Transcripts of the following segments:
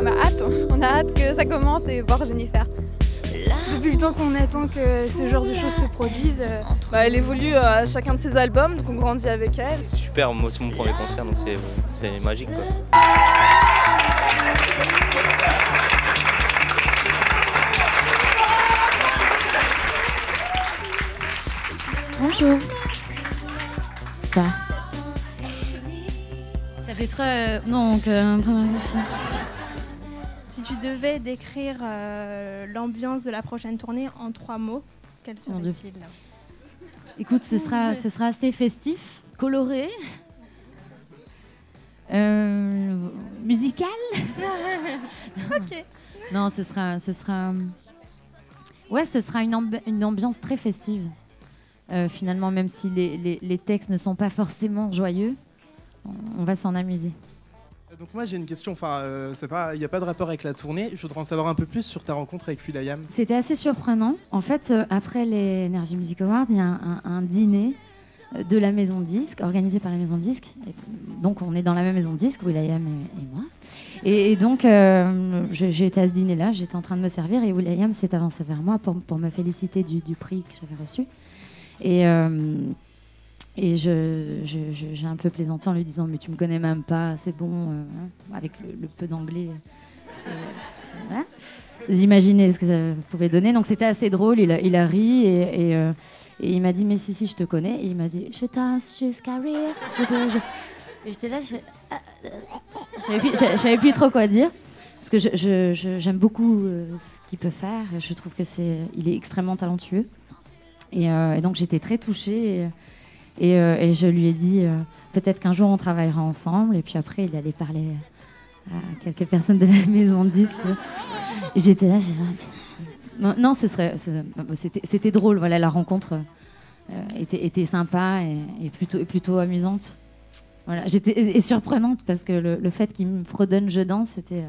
on a hâte, on a hâte que ça commence et voir Jennifer. Depuis le temps qu'on attend que ce genre de choses se produisent. euh, Bah, elle évolue à chacun de ses albums, donc on grandit avec elle. C'est super, moi c'est mon premier concert donc c'est- c'est magique quoi. Bonjour. Ça. Ça fait très. euh, Donc, euh, première question. Si tu devais décrire euh, l'ambiance de la prochaine tournée en trois mots, Dieu. seraient-ils Écoute, ce sera, ce sera assez festif, coloré, euh, musical. Ok. Non, ce sera, ce sera, ouais, ce sera une, ambi- une ambiance très festive. Euh, finalement, même si les, les- les textes ne sont pas forcément joyeux, on, on va s'en amuser. Donc moi j'ai une question, enfin euh, il n'y a pas de rapport avec la tournée. Je voudrais en savoir un peu plus sur ta rencontre avec Will.i.am. C'était assez surprenant. En fait, euh, après les Energy Music Awards, il y a un, dîner euh, de la maison disque, organisé par la maison disque. Donc, on est dans la même maison disque, Will.i.am et, et moi. Et, donc, euh, j'ai à ce dîner-là, j'étais en train de me servir et Will.i.am s'est avancé vers moi pour, pour me féliciter du, du prix que j'avais reçu. Et, euh, et je, je- je- j'ai un peu plaisanté en lui disant Mais tu me connais même pas, c'est bon, euh, hein, avec le, peu d'anglais. euh, voilà. Vous imaginez ce que ça pouvait donner. Donc c'était assez drôle, il a, il a ri et, euh, il m'a dit Mais si, si, je te connais. Et il m'a dit Je rire. Je Et j'étais là, je ah, euh, savais savais plus trop quoi dire. Parce que j'aime beaucoup euh, ce qu'il peut faire. Je trouve que c'est, il est extrêmement talentueux. Euh, et donc j'étais très touchée. Euh, et je lui ai dit euh, peut-être qu'un jour on travaillera ensemble. Et puis après, il allait parler à quelques personnes de la maison de disque. J'étais là, j'ai ah, non, non, ce serait, ce- c'était, c'était drôle. Voilà, la rencontre euh, était, était sympa et, plutôt, plutôt amusante. Voilà, j'étais et, surprenante parce que le, fait qu'il me fredonne je danse, c'était.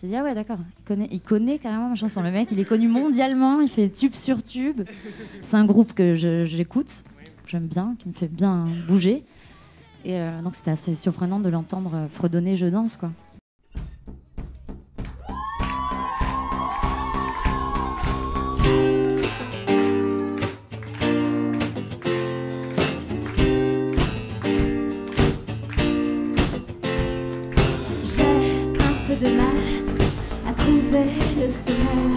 j'ai dit ah ouais d'accord, il connaît, il connaît carrément ma chanson. Le mec, il est connu mondialement, il fait tube sur tube. C'est un groupe que je- j'aime bien, qui me fait bien bouger. Et euh, donc c'était assez surprenant de l'entendre euh, fredonner je danse quoi. J'ai un peu de mal à trouver le sommeil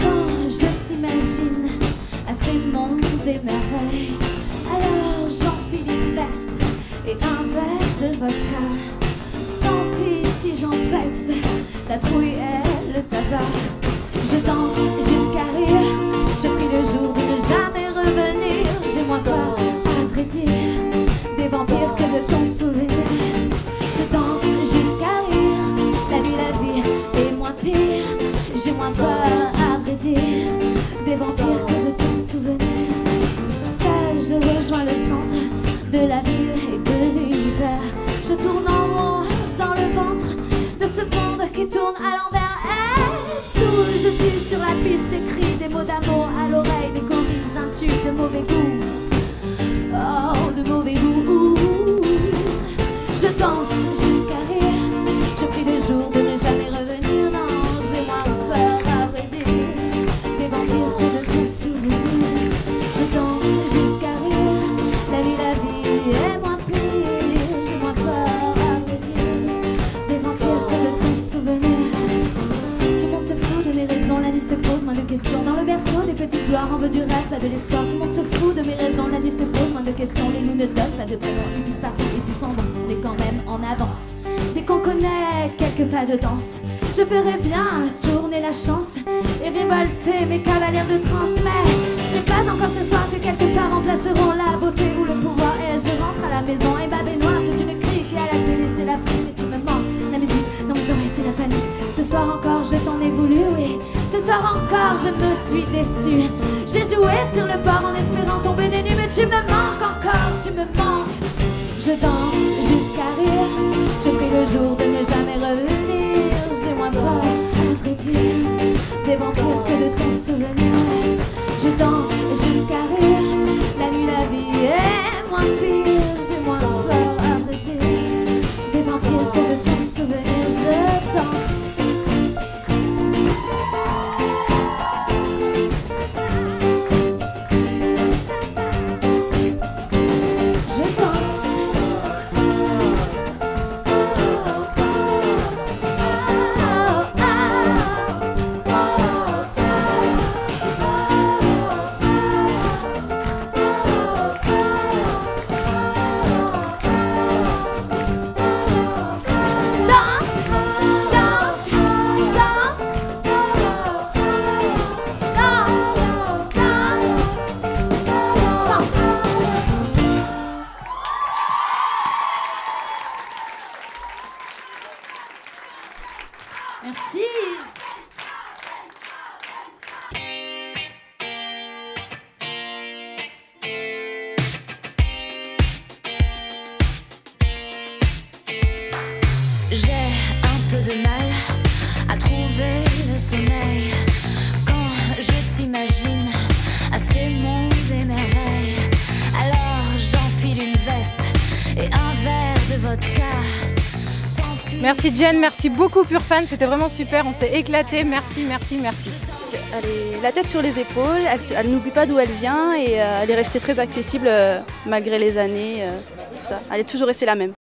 quand je t'imagine à ces mondes et. La trouille et le tabac. Je danse jusqu'à rire. À l'envers. Et pas de l'espoir. Tout le monde se fout de mes raisons, la nuit se pose moins de questions. Les loups ne donnent pas de prénom, ils disent et puis s'en vont. On est quand même en avance. Dès qu'on connaît quelques pas de danse, je ferais bien tourner la chance et révolter mes cavalières de trans. Mais ce n'est pas encore ce soir que quelque part remplaceront la beauté ou le pouvoir. Et je rentre à la maison et encore, je me suis déçue. J'ai joué sur le bord en espérant tomber des nues, mais tu me manques encore, tu me manques. Je danse jusqu'à rire. Je prie le jour de ne jamais revenir. J'ai moins peur, à Merci Jen, merci beaucoup Purfan, c'était vraiment super, on s'est éclaté. Merci, merci, merci. Elle est la tête sur les épaules, elle, n'oublie pas d'où elle vient et euh, elle est restée très accessible euh, malgré les années, euh, tout ça. Elle est toujours restée la même.